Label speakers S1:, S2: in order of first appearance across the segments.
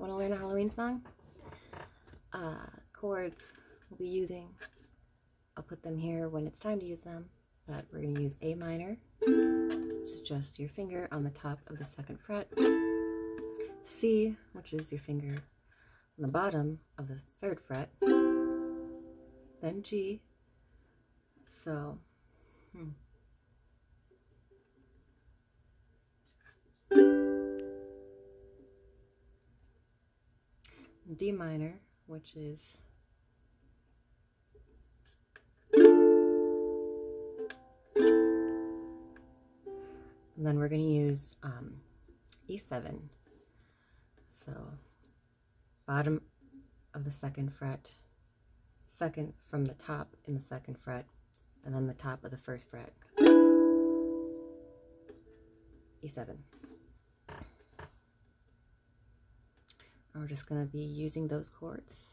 S1: Want to learn a Halloween song? Uh, chords we'll be using. I'll put them here when it's time to use them, but we're going to use A minor. It's just your finger on the top of the second fret. C, which is your finger on the bottom of the third fret. Then G. So, hmm. D minor, which is and then we're going to use um, E7. So bottom of the second fret, second from the top in the second fret, and then the top of the first fret. E7. We're just going to be using those chords.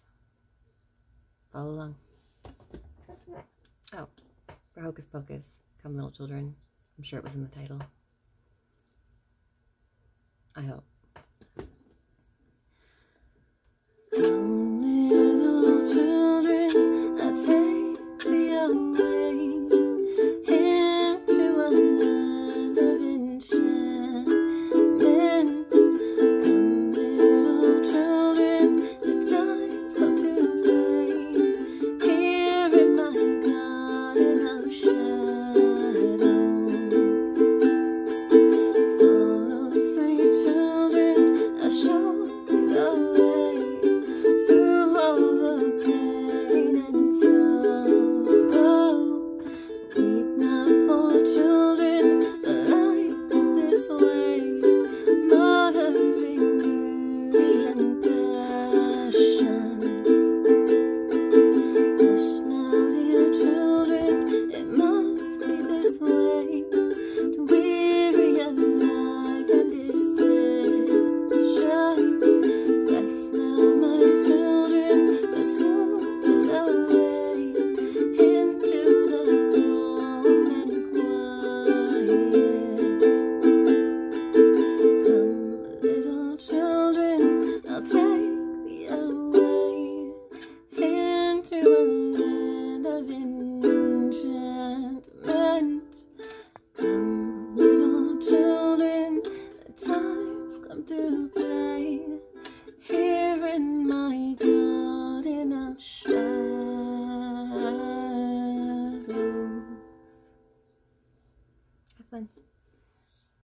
S1: Follow along. Oh, for Hocus Pocus, Come Little Children. I'm sure it was in the title. I hope. 分。